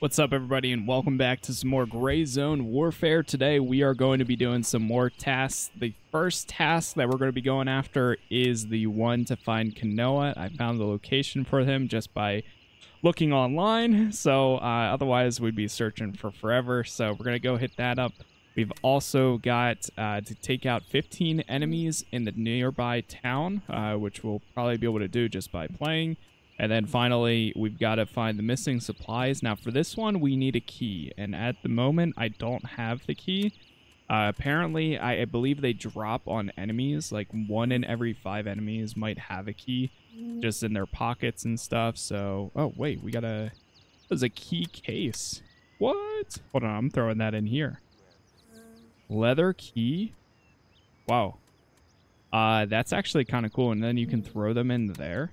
What's up, everybody, and welcome back to some more Gray Zone Warfare. Today, we are going to be doing some more tasks. The first task that we're going to be going after is the one to find Kanoa. I found the location for him just by looking online, so uh, otherwise we'd be searching for forever. So we're going to go hit that up. We've also got uh, to take out 15 enemies in the nearby town, uh, which we'll probably be able to do just by playing. And then finally, we've got to find the missing supplies. Now, for this one, we need a key. And at the moment, I don't have the key. Uh, apparently, I, I, believe they drop on enemies. Like, one in every five enemies might have a key just in their pockets and stuff. So, oh, wait, we got a... There's a key case. What? Hold on, I'm throwing that in here. Leather key? Wow. Uh, that's actually kind of cool. And then you can throw them in there.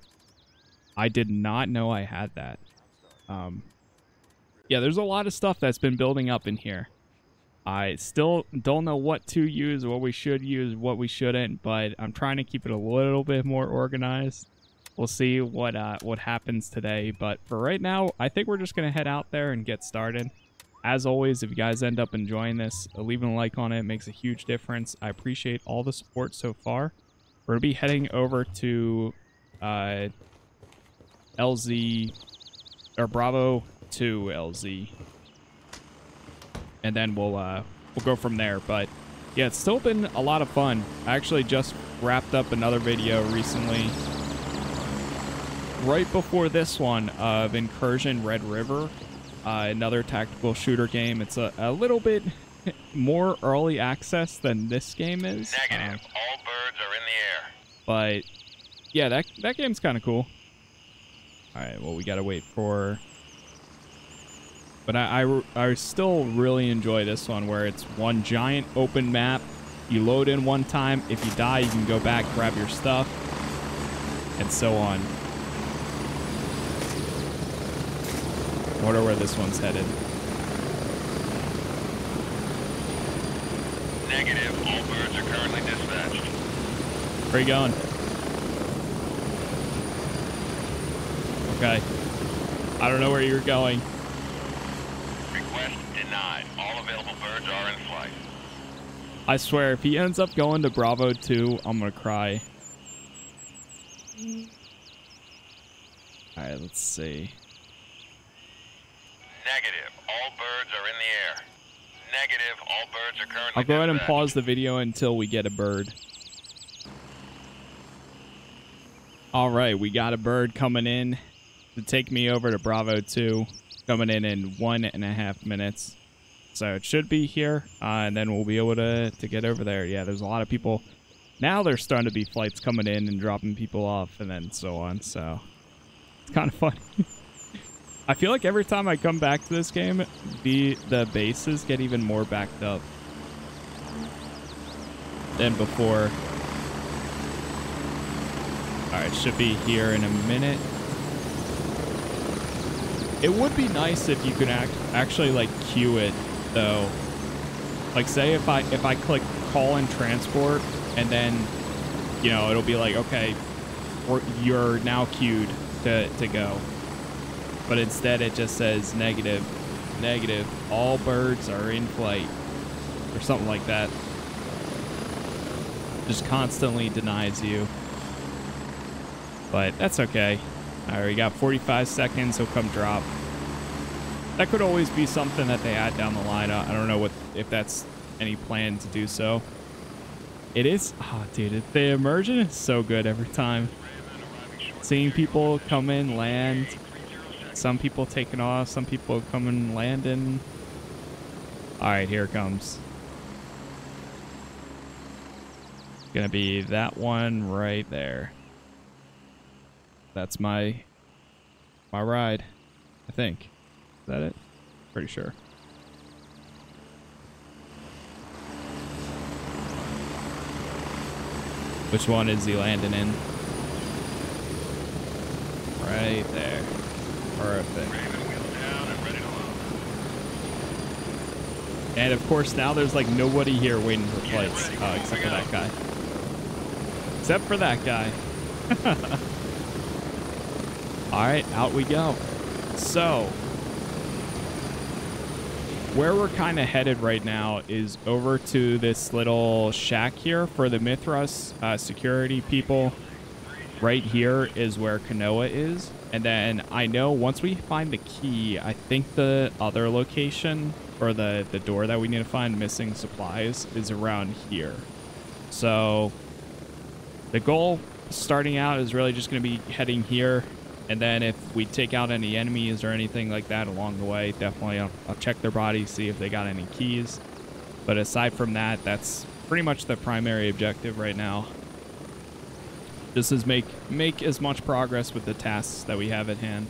I did not know I had that. Um, yeah, there's a lot of stuff that's been building up in here. I still don't know what to use, what we should use, what we shouldn't, but I'm trying to keep it a little bit more organized. We'll see what uh, what happens today, but for right now, I think we're just going to head out there and get started. As always, if you guys end up enjoying this, leaving a like on it makes a huge difference. I appreciate all the support so far. We're going to be heading over to uh, LZ or Bravo to LZ. And then we'll uh we'll go from there. But yeah, it's still been a lot of fun. I actually just wrapped up another video recently. Right before this one of Incursion Red River. Uh, another tactical shooter game. It's a, a little bit more early access than this game is. Negative. Uh, All birds are in the air. But yeah, that that game's kind of cool. Alright, well, we gotta wait for... But I, I, I still really enjoy this one where it's one giant open map. You load in one time. If you die, you can go back, grab your stuff, and so on. I wonder where this one's headed. Negative. All birds are currently dispatched. Where are you going? Okay. I don't know where you're going. Request denied. All available birds are in flight. I swear, if he ends up going to Bravo 2, I'm gonna cry. Alright, let's see. Negative. All birds are in the air. Negative. All birds are currently I'll go ahead and pause the video until we get a bird. Alright, we got a bird coming in to take me over to Bravo 2, coming in in one and a half minutes. So it should be here, uh, and then we'll be able to, to get over there. Yeah, there's a lot of people. Now there's starting to be flights coming in and dropping people off, and then so on. So it's kind of funny. I feel like every time I come back to this game, the the bases get even more backed up than before. All right, should be here in a minute. It would be nice if you could act, actually like cue it though. Like say if I if I click call and transport and then you know it'll be like okay you're now queued to, to go. But instead it just says negative negative all birds are in flight or something like that. Just constantly denies you. But that's okay. All right, we got 45 seconds. He'll come drop. That could always be something that they add down the line. I don't know what if that's any plan to do so. It is. Oh, dude, the immersion is so good every time. Seeing people come in, land. Some people taking off. Some people coming, landing. All right, here it comes. Gonna be that one right there. That's my my ride, I think. Is that it? Pretty sure. Which one is he landing in? Right there. Perfect. And of course now there's like nobody here waiting for flights. Oh, except for that guy. Except for that guy. All right, out we go. So, where we're kind of headed right now is over to this little shack here for the Mithras uh, security people. Right here is where Kanoa is. And then I know once we find the key, I think the other location or the, the door that we need to find missing supplies is around here. So the goal starting out is really just going to be heading here. And then if we take out any enemies or anything like that along the way, definitely I'll, I'll check their bodies, see if they got any keys. But aside from that, that's pretty much the primary objective right now. Just is make make as much progress with the tasks that we have at hand.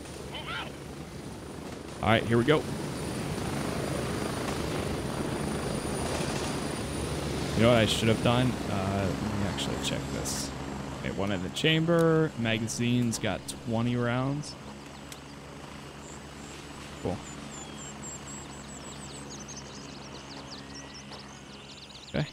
All right, here we go. You know what I should have done? Uh, let me actually check this. Okay, one in the chamber. Magazine's got 20 rounds. Cool. Okay.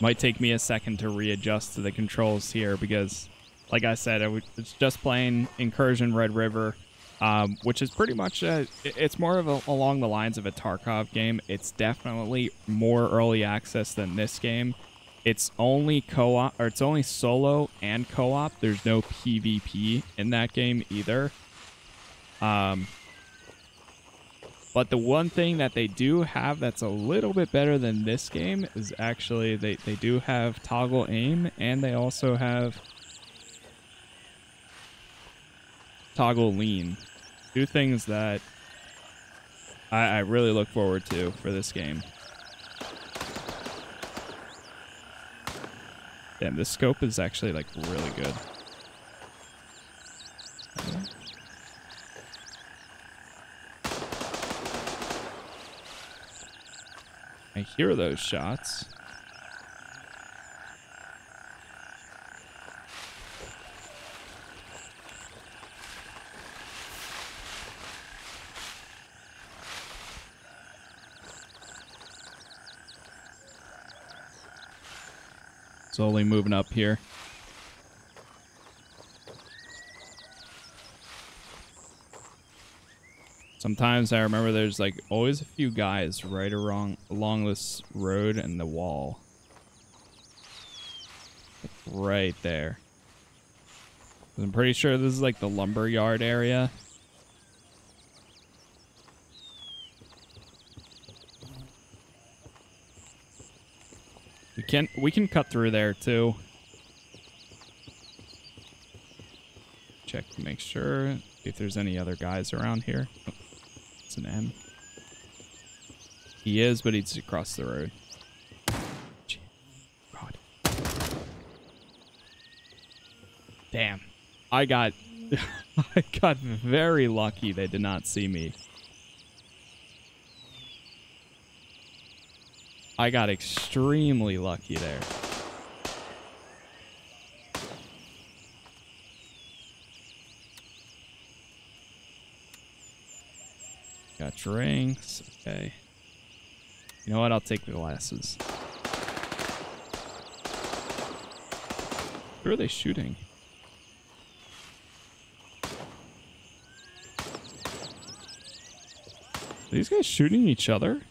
Might take me a second to readjust to the controls here because, like I said, I was just playing Incursion Red River um, which is pretty much a, it's more of a, along the lines of a Tarkov game. It's definitely more early access than this game. It's only co-op or it's only solo and co-op. There's no PvP in that game either. Um, but the one thing that they do have that's a little bit better than this game is actually they, they do have toggle aim and they also have toggle lean two things that I, I really look forward to for this game. Damn, this scope is actually like really good. I hear those shots. Slowly moving up here. Sometimes I remember there's like always a few guys right along along this road and the wall. Right there. I'm pretty sure this is like the lumber yard area. Can we can cut through there too. Check to make sure if there's any other guys around here. Oh, it's an M. He is, but he's across the road. God. Damn. I got I got very lucky they did not see me. I got extremely lucky there. Got drinks. Okay. You know what? I'll take the glasses. Who are they shooting? Are these guys shooting each other?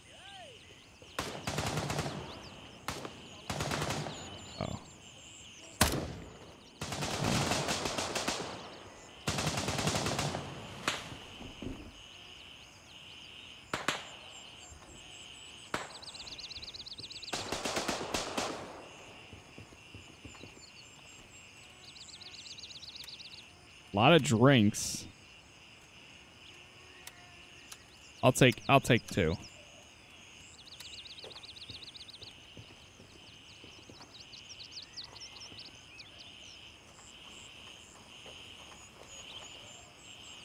Lot of drinks. I'll take I'll take two.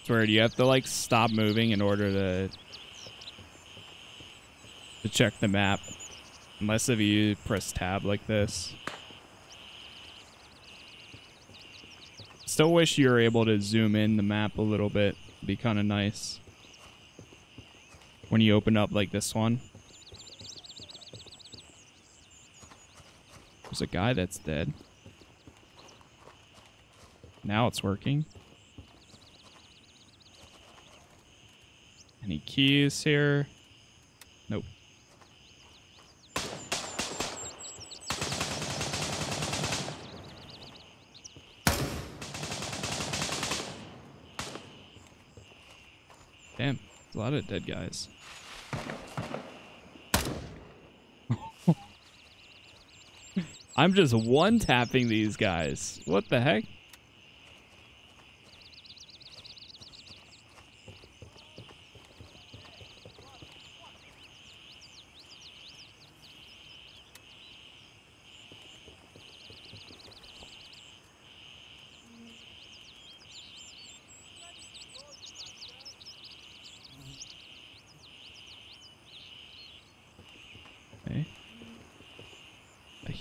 Swear, do you have to like stop moving in order to to check the map? Unless if you press tab like this. Still wish you were able to zoom in the map a little bit. Be kind of nice. When you open up like this one. There's a guy that's dead. Now it's working. Any keys here? Nope. Damn, a lot of dead guys. I'm just one tapping these guys. What the heck?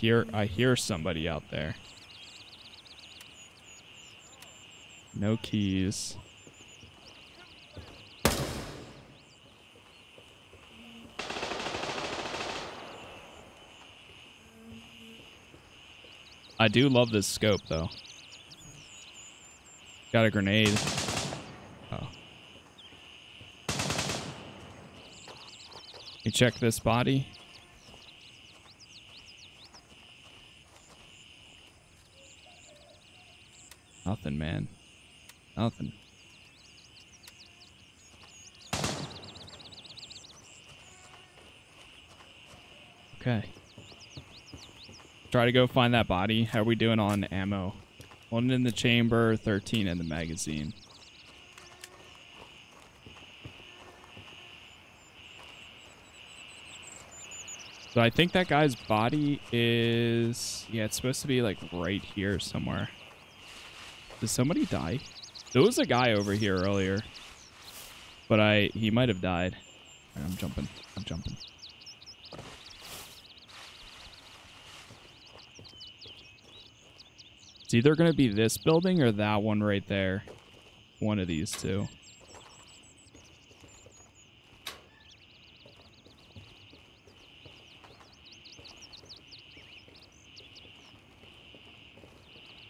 Hear I hear somebody out there. No keys. I do love this scope though. Got a grenade. Oh. You check this body. Man. Nothing. Okay. Try to go find that body. How are we doing on ammo? One in the chamber, 13 in the magazine. So I think that guy's body is... Yeah, it's supposed to be like right here somewhere. Did somebody die? There was a guy over here earlier. But I he might have died. I'm jumping. I'm jumping. It's either going to be this building or that one right there. One of these two.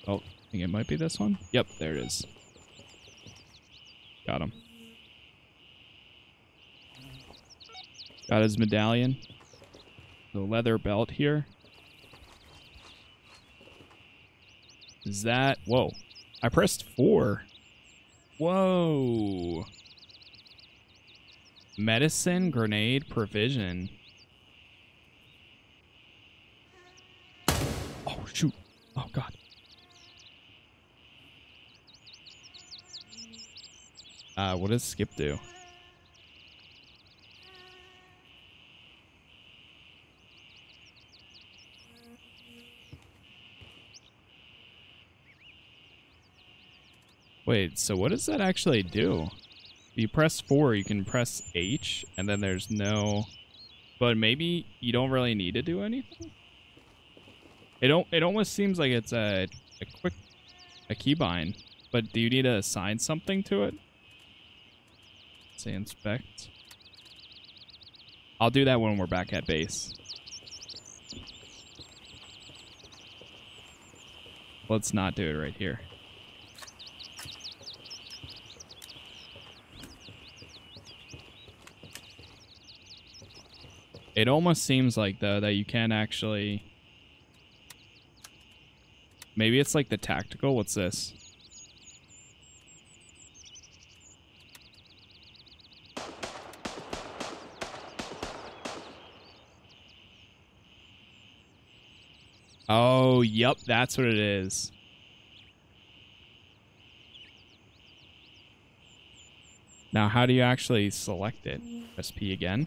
Oh, I think it might be this one. Yep, there it is. Got him. Got his medallion. The leather belt here. Is that... Whoa. I pressed four. Whoa. Medicine, grenade, provision. Oh, shoot. Oh, God. Uh, what does skip do? Wait, so what does that actually do? If You press 4, you can press H, and then there's no... But maybe you don't really need to do anything? It don't. It almost seems like it's a, a quick a keybind, but do you need to assign something to it? Say inspect. I'll do that when we're back at base. Let's not do it right here. It almost seems like, though, that you can actually... Maybe it's like the tactical. What's this? Oh, yep, that's what it is. Now, how do you actually select it? Press P again.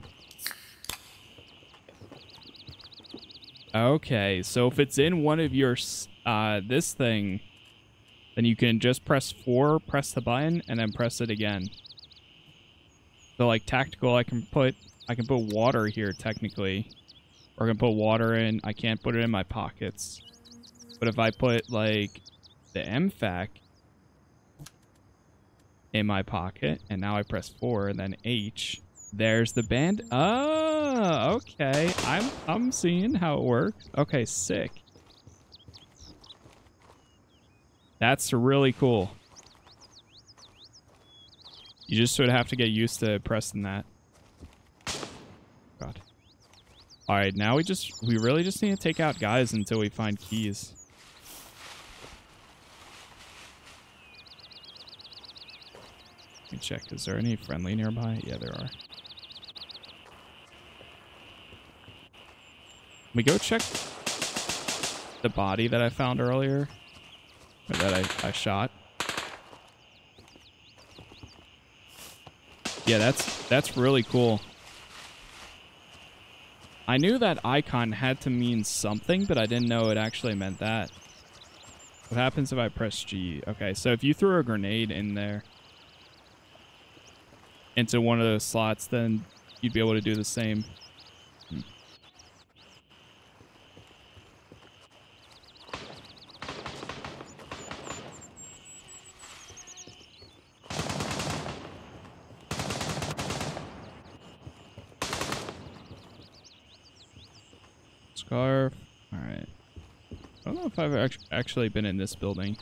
Okay, so if it's in one of your, uh, this thing, then you can just press 4, press the button, and then press it again. So like tactical, I can put, I can put water here technically. I can put water in, I can't put it in my pockets. But if I put like the IFAK in my pocket, and now I press 4 and then H, there's the band. Oh, okay. I'm I'm seeing how it works. Okay, sick. That's really cool. You just sort of have to get used to pressing that. Okay. All right, now we just we really just need to take out guys until we find keys. Let me check. Is there any friendly nearby? Yeah, there are. Me go check the body that I found earlier. That I, I shot. Yeah, that's that's really cool. I knew that icon had to mean something, but I didn't know it actually meant that. What happens if I press G? Okay, so if you throw a grenade in there into one of those slots, then you'd be able to do the same. Scarf. All right. I don't know if I've actually been in this building.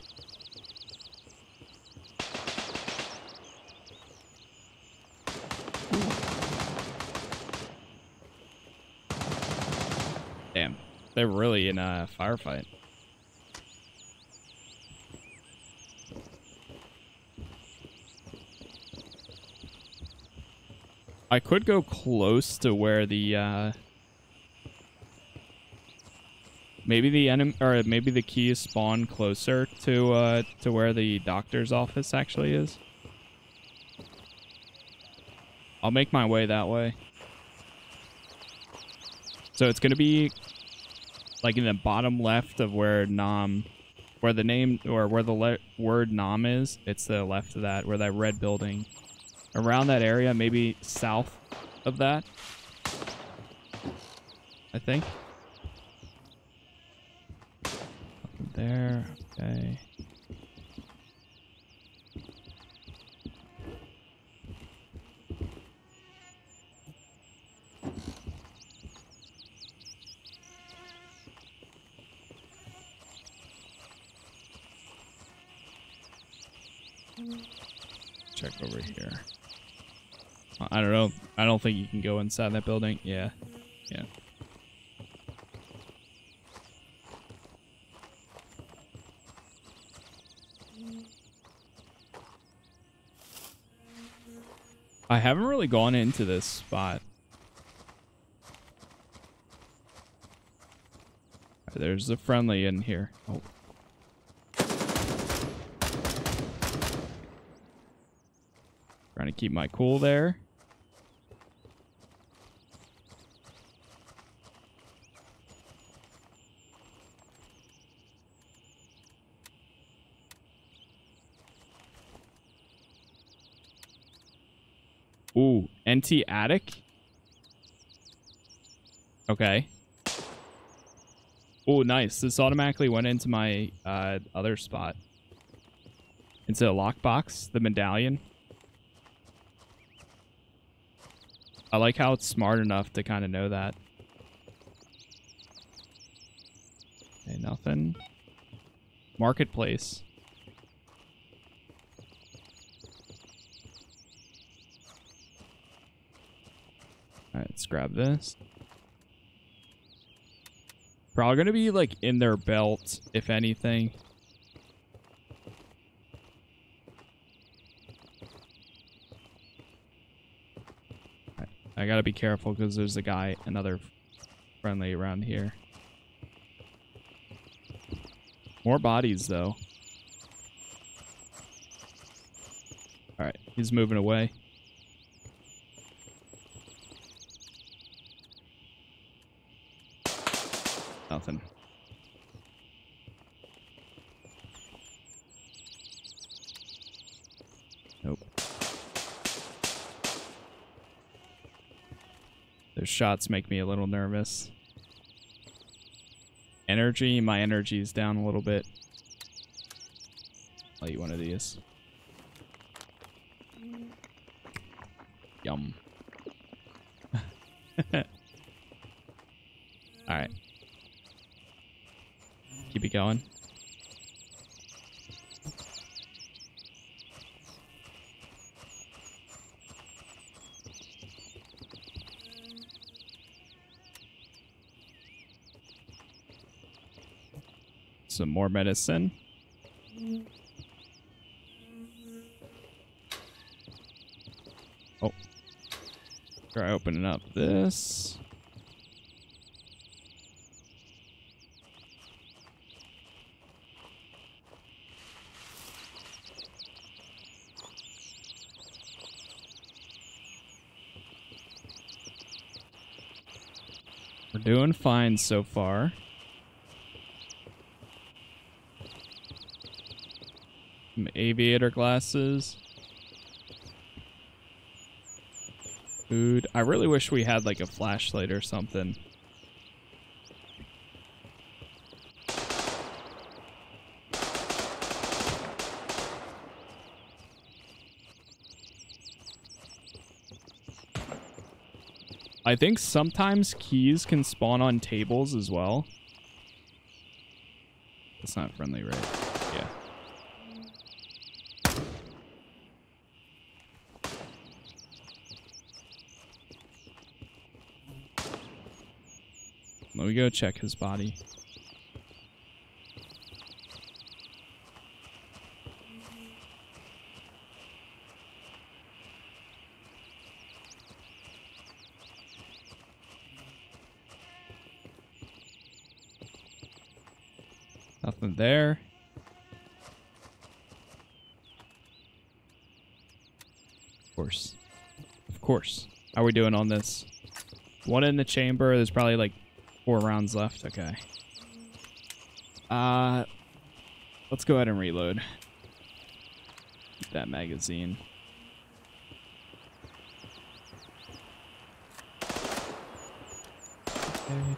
Damn, they're really in a firefight. I could go close to where the uh, maybe the enemy or maybe the keys spawn closer to uh, to where the doctor's office actually is. I'll make my way that way. So it's gonna be like in the bottom left of where Nam, where the name or where the word Nam is. It's the left of that, where that red building, around that area, maybe south of that. I think. Nothing there. Okay. check over here. I don't know. I don't think you can go inside that building. Yeah. I haven't really gone into this spot. There's a friendly in here. Oh. Trying to keep my cool there. Ooh, attic. Okay. Oh, nice. This automatically went into my uh, other spot. Into the lockbox, the medallion. I like how it's smart enough to kind of know that. Okay, nothing. Marketplace. Grab this. Probably gonna be like in their belt, if anything. I gotta be careful because there's a guy, another friendly around here. More bodies though. Alright, he's moving away. Nothing. Nope. Those shots make me a little nervous. Energy, my energy is down a little bit. I'll eat one of these. Yum. More medicine. Oh. Try opening up this. We're doing fine so far. Aviator glasses. Food. I really wish we had like a flashlight or something. I think sometimes keys can spawn on tables as well. That's not friendly, right? Yeah. Let me go check his body. Nothing there. Of course. Of course. How are we doing on this? One in the chamber. There's probably like four rounds left. Okay. Uh, let's go ahead and reload. That magazine. Okay.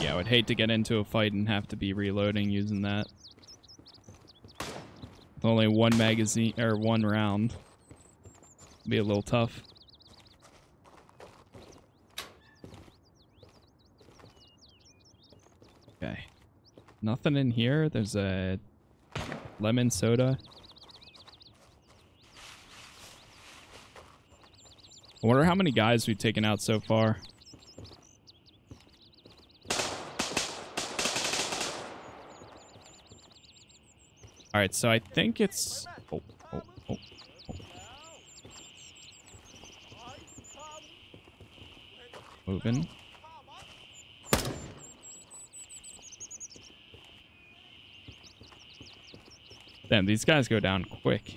Yeah, I would hate to get into a fight and have to be reloading using that. Only one magazine or one round. Be a little tough. Okay. Nothing in here. There's a lemon soda. I wonder how many guys we've taken out so far. All right, so I think it's. Oh, oh, oh. Moving. Damn, these guys go down quick.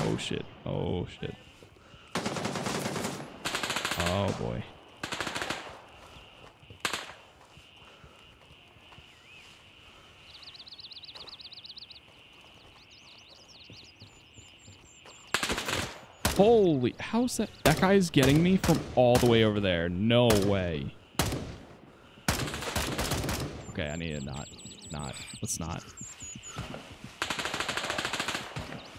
Oh shit. Oh shit. Oh boy. Holy, how's that? That guy's getting me from all the way over there. No way. Okay, I need to not, not, let's not.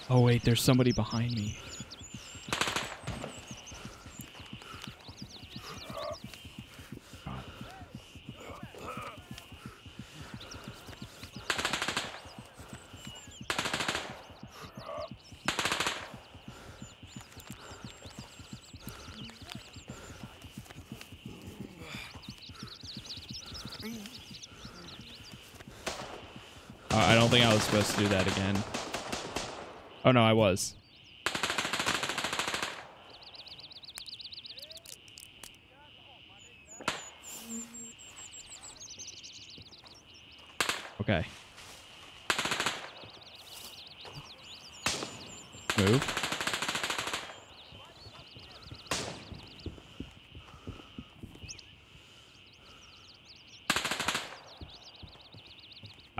Oh wait, there's somebody behind me. Supposed to do that again. Oh no, I was. Okay. Move.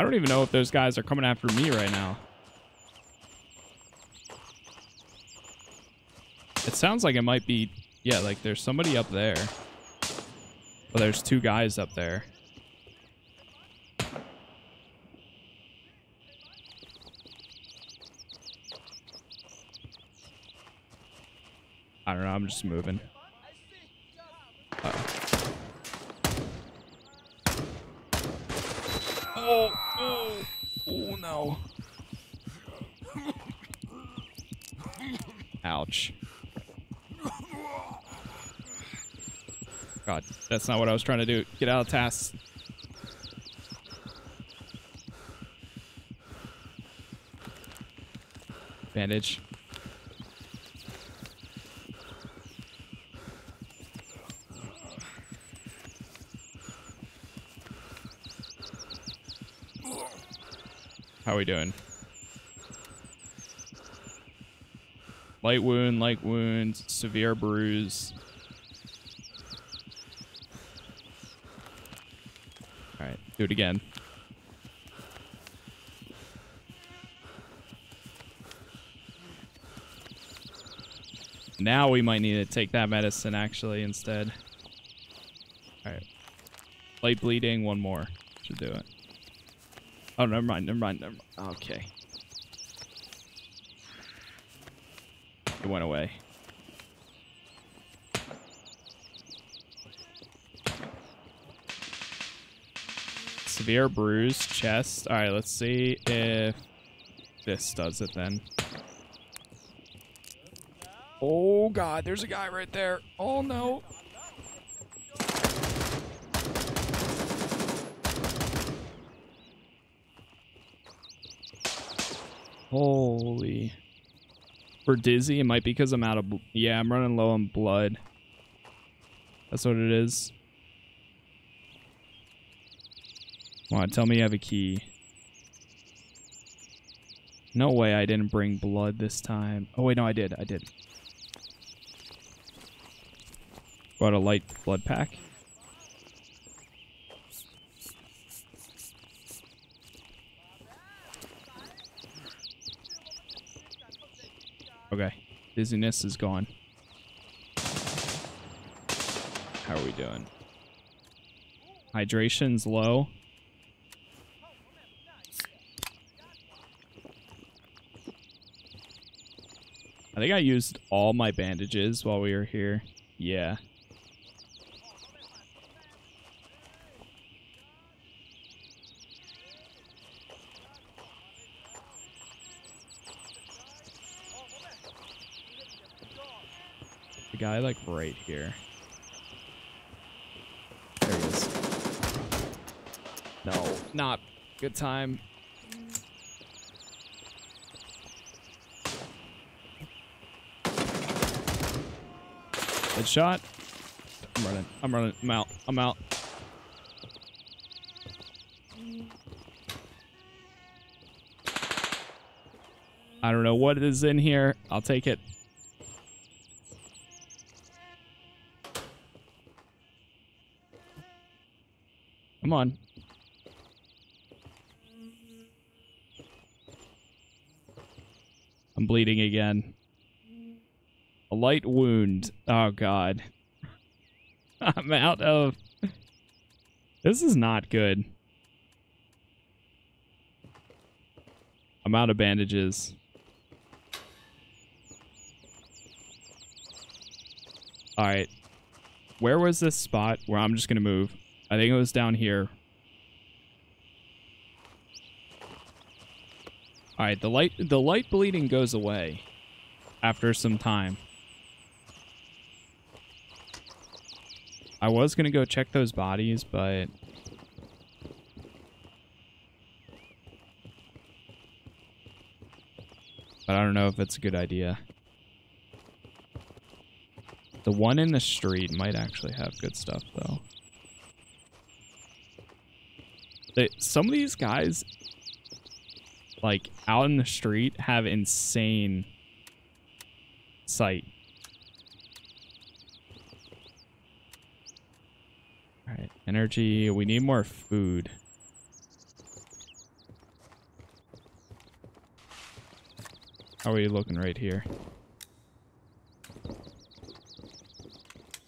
Don't even know if those guys are coming after me right now. It sounds like it might be, yeah, like there's somebody up there. Well, there's two guys up there. I don't know, I'm just moving. Uh oh. Oh, oh, oh no. Ouch. God, that's not what I was trying to do. Get out of tasks. Bandage. How are we doing? Light wound, light wound, severe bruise. Alright, do it again. Now we might need to take that medicine actually instead. Alright. Light bleeding, one more. Should do it. Oh, never mind, never mind, never mind. Okay. It went away. Severe bruise, chest. Alright, let's see if this does it then. Oh god, there's a guy right there. Oh no. Holy. For dizzy, it might be because I'm out of... Yeah, I'm running low on blood. That's what it is. Come on, tell me you have a key. No way I didn't bring blood this time. Oh, wait, no, I did. I did. Brought a light blood pack. Okay. Dizziness is gone. How are we doing? Hydration's low. I think I used all my bandages while we were here. Yeah. The guy like right here. There he is. No, not good time. Good shot. I'm running. I'm running. I'm out. I'm out. I don't know what is in here. I'll take it. Come on. I'm bleeding again. Light wound. Oh, God. I'm out of... This is not good. I'm out of bandages. Alright. Where was this spot where I'm just going to move? I think it was down here. Alright, the light the light bleeding goes away after some time. I was gonna go check those bodies, but but I don't know if it's a good idea. The one in the street might actually have good stuff though. They, some of these guys like out in the street have insane sight. All right, energy. We need more food. How are we looking right here?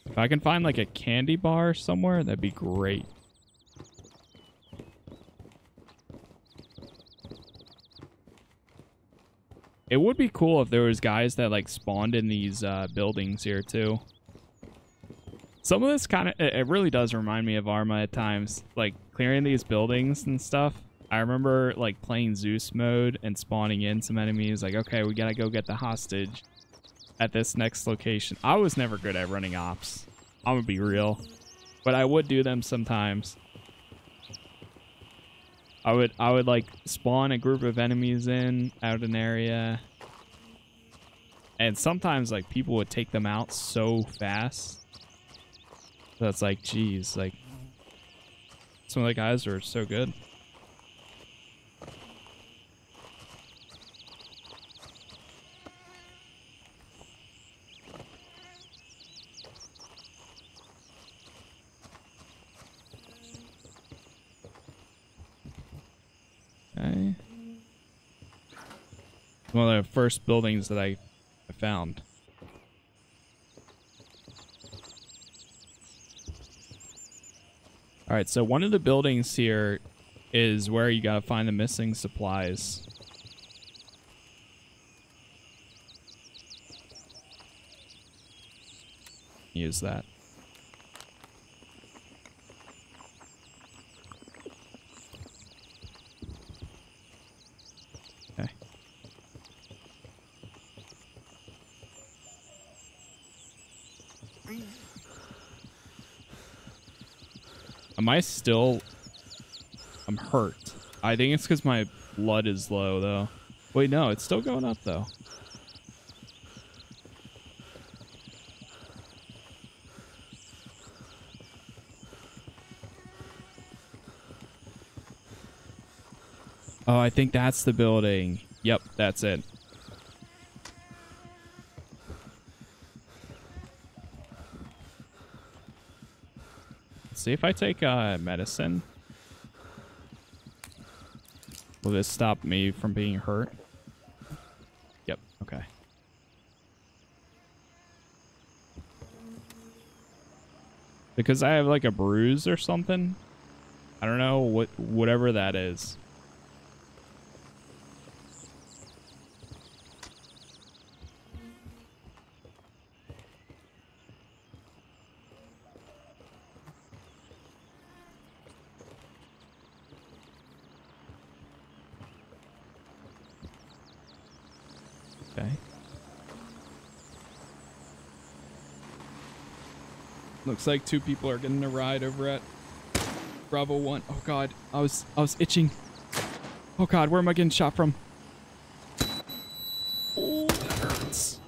If I can find like a candy bar somewhere, that'd be great. It would be cool if there was guys that like spawned in these uh, buildings here too. Some of this kind of it really does remind me of Arma at times, like clearing these buildings and stuff. I remember like playing Zeus mode and spawning in some enemies. Like, okay, we gotta go get the hostage. at this next location. I was never good at running ops. I'm gonna be real, but I would do them sometimes. I would I would like spawn a group of enemies in out an area. And sometimes like people would take them out so fast. That's like, geez, like some of the guys are so good. Okay. One of the first buildings that I I found. Right, so one of the buildings here is where you gotta find the missing supplies. Use that. I still... I'm hurt. I think it's because my blood is low, though. Wait, no, it's still going up, though. Oh, I think that's the building. Yep, that's it. See if I take uh, medicine. Will this stop me from being hurt? Yep, okay. Because I have like a bruise or something. I don't know what whatever that is. Okay. Looks like two people are getting a ride over at Bravo One. Oh God, I was I was itching. Oh God, where am I getting shot from? Oh, that hurts.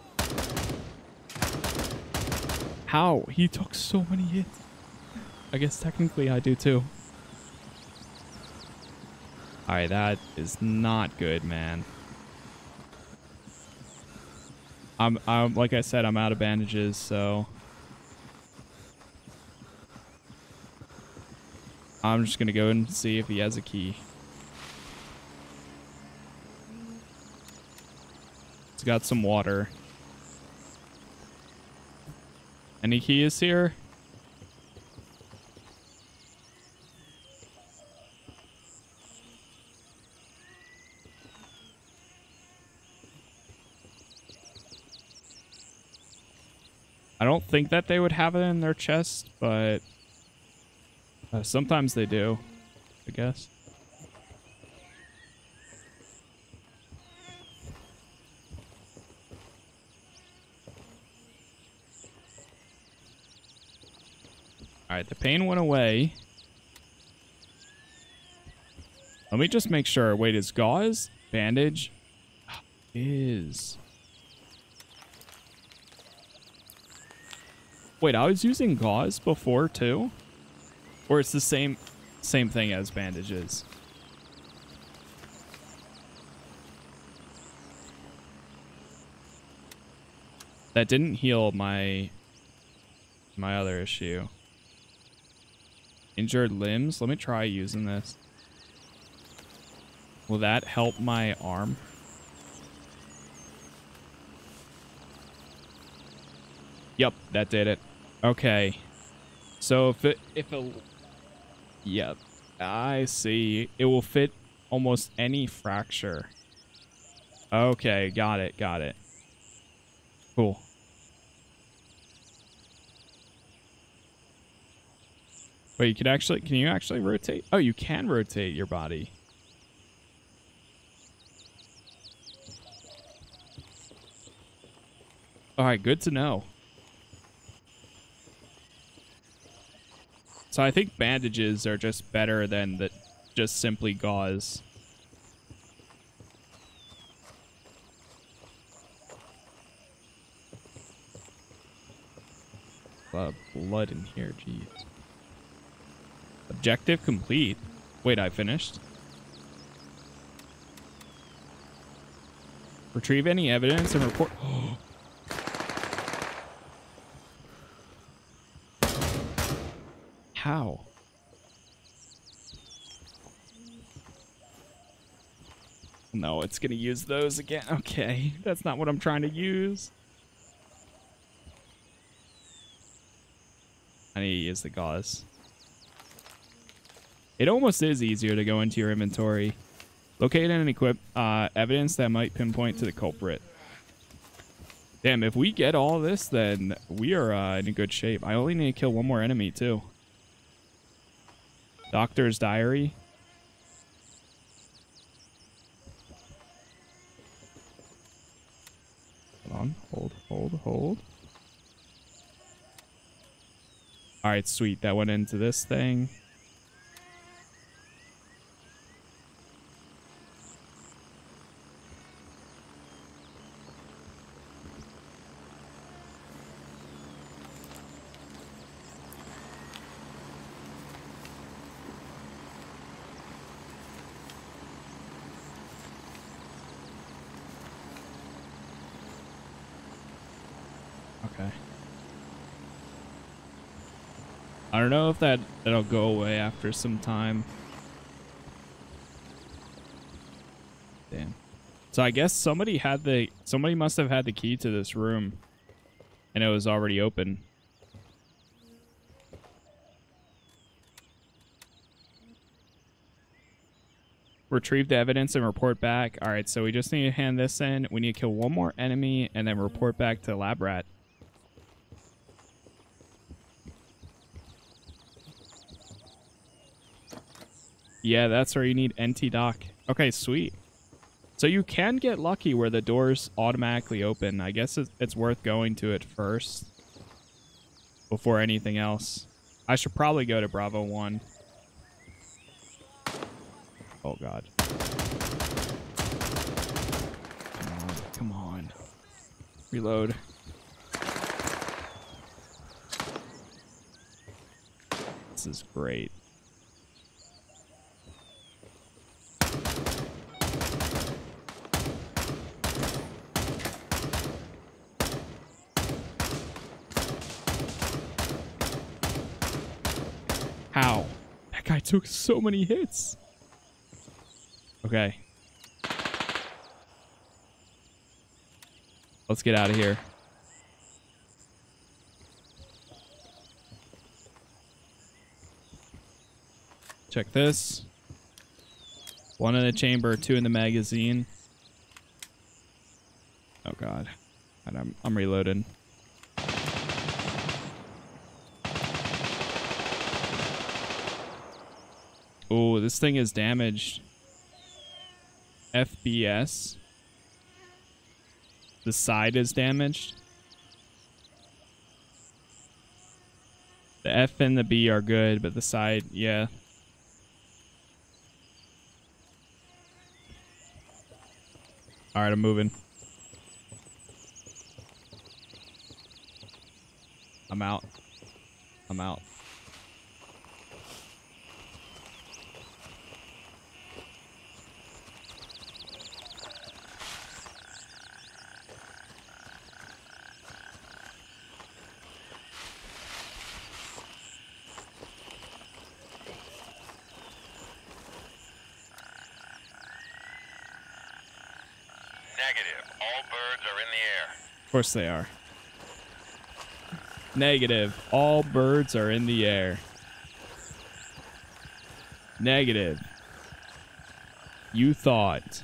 How? He took so many hits. I guess technically I do too. Alright, that is not good, man. I'm, I'm like I said, I'm out of bandages, so I'm just gonna go and see if he has a key. It's got some water. Any keys here? I don't think that they would have it in their chest, but uh, sometimes they do, I guess. Alright, the pain went away. Let me just make sure. Wait, is gauze? Bandage? Is. Wait, I was using gauze before too? Or it's the same same thing as bandages? That didn't heal my my other issue. Injured limbs? Let me try using this. Will that help my arm? Yep, that did it. Okay. So if it if a Yep. I see. It will fit almost any fracture. Okay, got it, got it. Cool. Wait, you can actually can you actually rotate? Oh, you can rotate your body. All right, good to know. So I think bandages are just better than the just simply gauze. A lot of blood in here, jeez. Objective complete. Wait, I finished? Retrieve any evidence and report. Oh, No, it's gonna use those again. Okay, that's not what I'm trying to use. I need to use the gauze. It almost is easier to go into your inventory. Locate and equip uh, evidence that might pinpoint to the culprit. Damn, if we get all this, then we are uh, in good shape. I only need to kill one more enemy, too. Doctor's Diary. Hold on. Hold, hold, hold. All right, sweet. That went into this thing. Okay. I don't know if that that'll go away after some time. Damn. So I guess somebody had the somebody must have had the key to this room and it was already open. Retrieve the evidence and report back. All right, so we just need to hand this in. We need to kill one more enemy and then report back to Lab Rat. Yeah, that's where you need NT dock. Okay, sweet. So you can get lucky where the doors automatically open. I guess it's worth going to it first before anything else. I should probably go to Bravo 1. Oh, God. Come on. Come on. Reload. This is great. How? That guy took so many hits. Okay. Let's get out of here. Check this. One in the chamber, two in the magazine. Oh god. And I'm I'm reloading. Oh, this thing is damaged. FBS. The side is damaged. The F and the B are good, but the side, yeah. All right, I'm moving. I'm out. I'm out. Negative. All birds are in the air. Of course they are. Negative. All birds are in the air. Negative. You thought.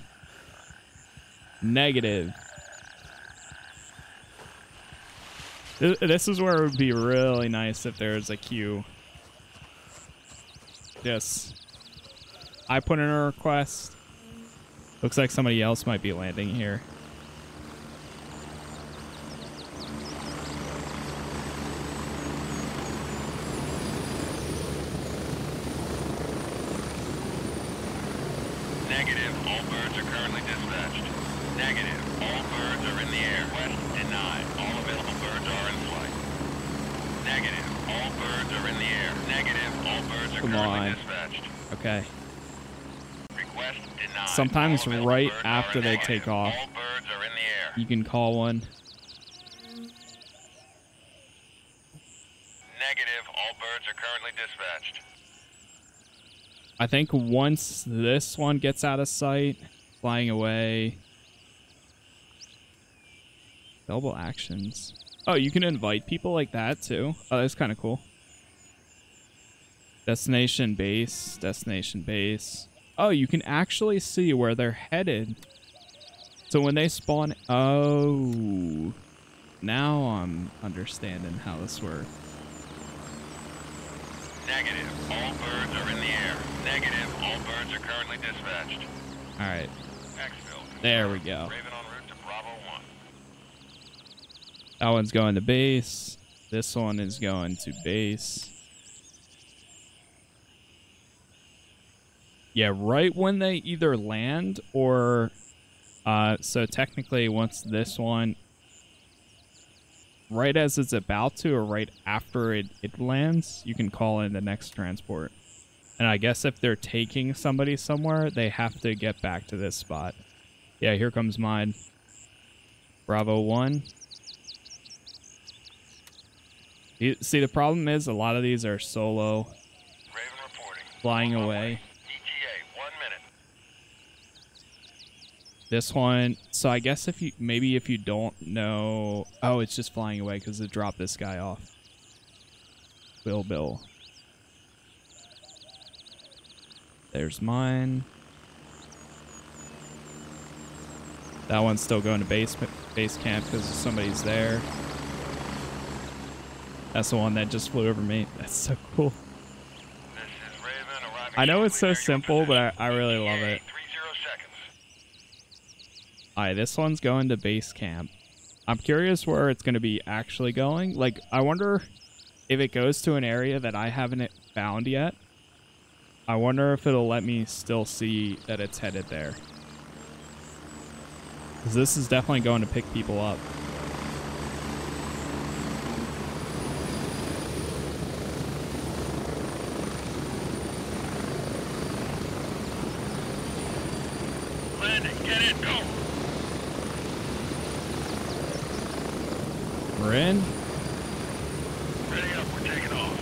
Negative. This is where it would be really nice if there was a queue. Yes. I put in a request. Looks like somebody else might be landing here. Negative. All birds are currently dispatched. Negative. All birds are in the air. West denied. All available birds are in flight. Negative. All birds are in the air. Negative. All birds are Come currently on. dispatched. Okay. Request denied. Sometimes right after they take off. All birds are in the air. You can call one. Negative. All birds are currently dispatched. I think once this one gets out of sight, flying away. Available actions. Oh, you can invite people like that too. Oh, that's kind of cool. Destination base, destination base. Oh, you can actually see where they're headed. So when they spawn, oh, now I'm understanding how this works. Negative. All birds are in the air. Negative. All birds are currently dispatched. All right. There we go. Raven en route to Bravo 1. That one's going to base. This one is going to base. Yeah, right when they either land or uh so technically once this one right as it's about to or right after it, it lands, you can call in the next transport. And I guess if they're taking somebody somewhere, they have to get back to this spot. Yeah, here comes mine. Bravo 1. You, see, the problem is a lot of these are solo, Raven reporting. flying away. ETA, one minute. This one, so I guess if you maybe if you don't know, oh, it's just flying away because it dropped this guy off. Bill, Bill. There's mine. That one's still going to base base camp because somebody's there. That's the one that just flew over me. That's so cool. This is Raven I know it's so shortly near your simple, but I. I really love it. 30. Alright, this one's going to base camp. I'm curious where it's going to be actually going. Like, I wonder if it goes to an area that I haven't found yet. I wonder if it'll let me still see that it's headed there. Because this is definitely going to pick people up. Landing, get in, go. We're in. Ready up, we're taking off.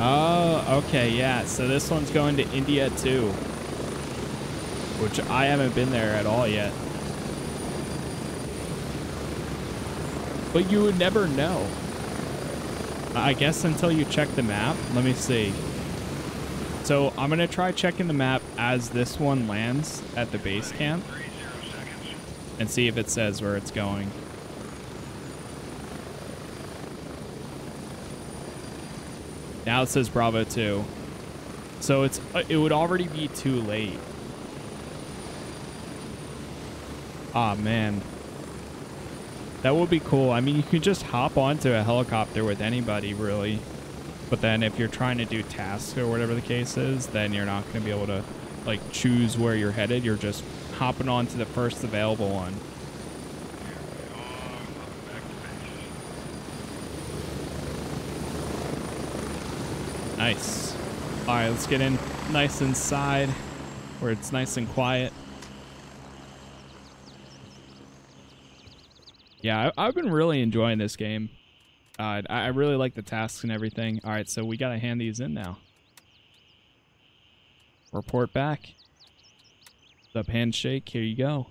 Oh, okay, yeah. So this one's going to India too. Which I haven't been there at all yet. But you would never know. I guess until you check the map. Let me see. So I'm going to try checking the map as this one lands at the base camp and see if it says where it's going. Now it says Bravo 2. So it's uh, it would already be too late. Ah man. That would be cool. I mean, you could just hop onto a helicopter with anybody really. But then if you're trying to do tasks or whatever the case is, then you're not going to be able to like choose where you're headed. You're just hopping onto the first available one. Nice. All right, let's get in nice inside where it's nice and quiet. Yeah, I, I've been really enjoying this game. Uh, I, I really like the tasks and everything. All right, so we got to hand these in now. Report back. Up, handshake? Here you go.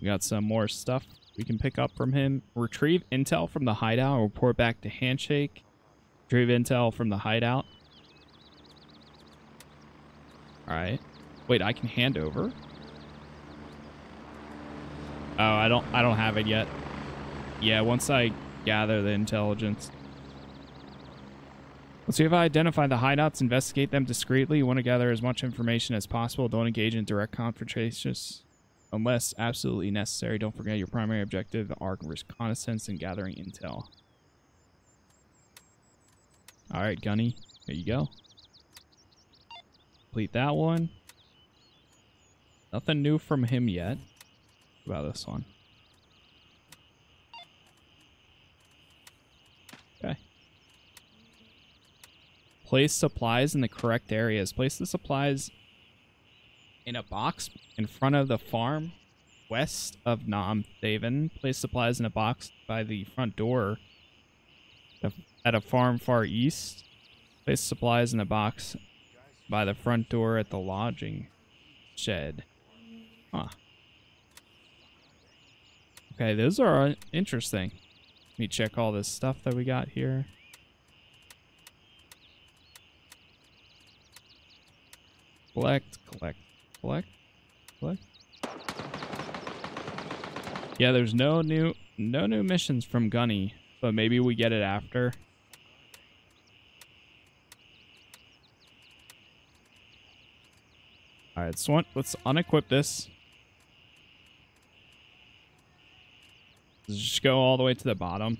We got some more stuff we can pick up from him. Retrieve intel from the hideout. Report back to handshake. Retrieve intel from the hideout. All right. Wait, I can hand over. Oh, I don't. I don't have it yet. Yeah, once I gather the intelligence. Let's see if I identify the hideouts, investigate them discreetly. You want to gather as much information as possible. Don't engage in direct confrontations unless absolutely necessary. Don't forget your primary objective are reconnaissance and gathering intel. All right, Gunny, there you go. Complete that one. Nothing new from him yet. What about this one? Okay. Place supplies in the correct areas. Place the supplies in a box in front of the farm west of Nam Thaven. Place supplies in a box by the front door at a farm far east. Place supplies in a box by the front door at the lodging shed. Huh. Okay, those are uh, interesting. Let me check all this stuff that we got here. Collect, collect, collect, collect. Yeah, there's no new no new missions from Gunny, but maybe we get it after. Alright, so let's unequip this. Let's just go all the way to the bottom.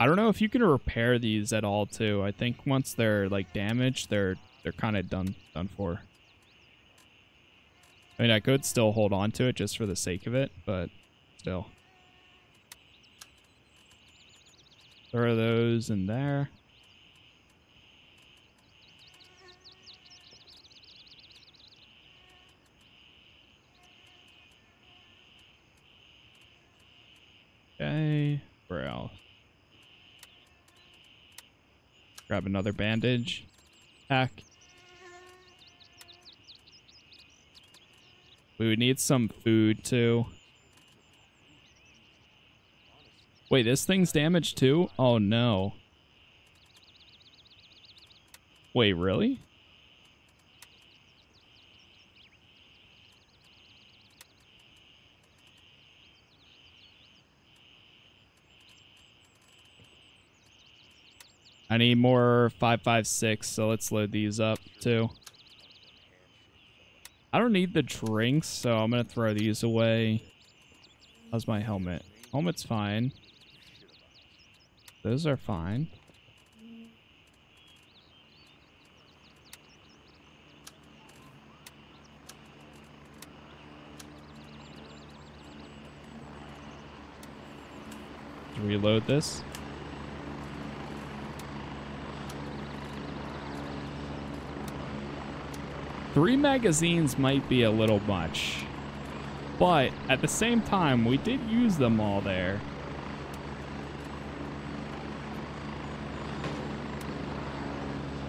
I don't know if you can repair these at all too. I think once they're like damaged, they're they're kind of done done for. I mean, I could still hold on to it just for the sake of it, but still. Throw those in there. Okay, else? Grab another bandage. Pack. We would need some food too. Wait, this thing's damaged too? Oh no. Wait, really? I need more 556, so let's load these up too. I don't need the drinks, so I'm going to throw these away. How's my helmet? Helmet's fine. Those are fine. Reload this. Three magazines might be a little much. But at the same time, we did use them all there.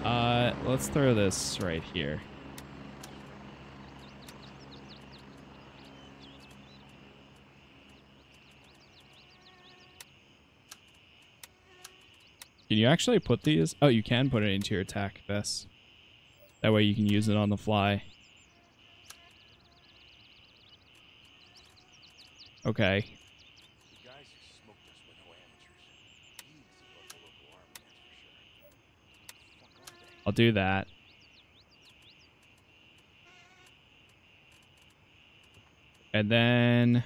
Uh, let's throw this right here. Can you actually put these? Oh, you can put it into your attack vest. That way you can use it on the fly. Okay. I'll do that. And then...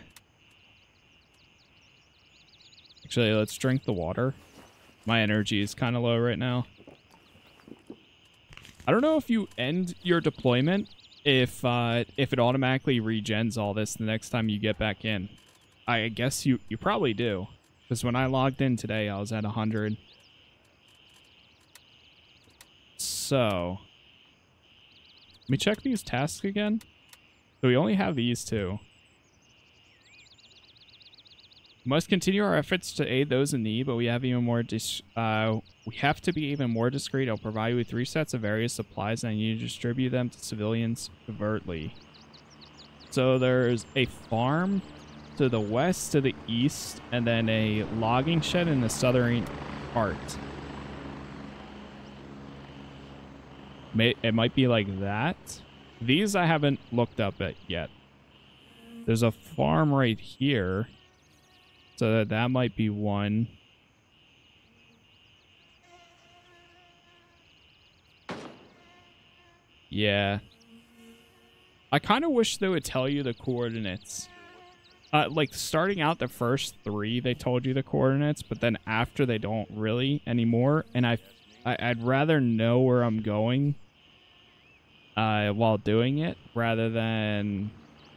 Actually, let's drink the water. My energy is kind of low right now. I don't know if you end your deployment if uh, if it automatically regens all this the next time you get back in. I guess you, you probably do. Because when I logged in today, I was at 100. So, let me check these tasks again. So we only have these two. Must continue our efforts to aid those in need, but we have even more. Uh, we have to be even more discreet. I'll provide you with three sets of various supplies, and you distribute them to civilians covertly. So there's a farm to the west, to the east, and then a logging shed in the southern part. May, it might be like that. These I haven't looked up at yet. There's a farm right here. So that might be one. Yeah. I kind of wish they would tell you the coordinates. Uh, like, starting out the first three, they told you the coordinates, but then after they don't really anymore. And I I, I'd rather know where I'm going uh, while doing it rather than,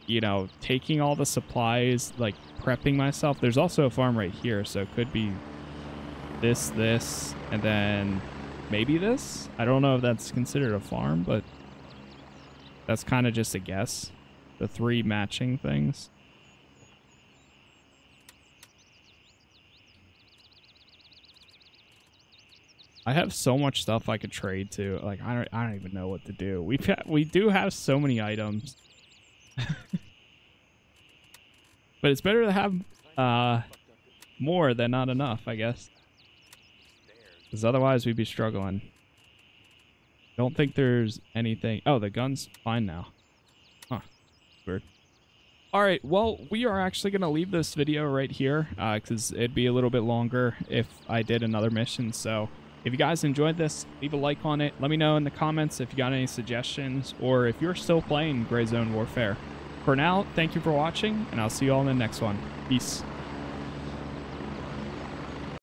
you know, taking all the supplies, like prepping myself. There's also a farm right here, so it could be this, this, and then maybe this. I don't know if that's considered a farm, but that's kind of just a guess. The three matching things. I have so much stuff I could trade to. Like I don't, I don't even know what to do. We we do have so many items, but it's better to have uh more than not enough, I guess. Because otherwise we'd be struggling. Don't think there's anything. Oh, the gun's fine now. Huh. Weird. Alright, well, we are actually going to leave this video right here, because uh, it'd be a little bit longer if I did another mission, so... If you guys enjoyed this, leave a like on it. Let me know in the comments if you got any suggestions or if you're still playing Gray Zone Warfare. For now, thank you for watching, and I'll see you all in the next one. Peace.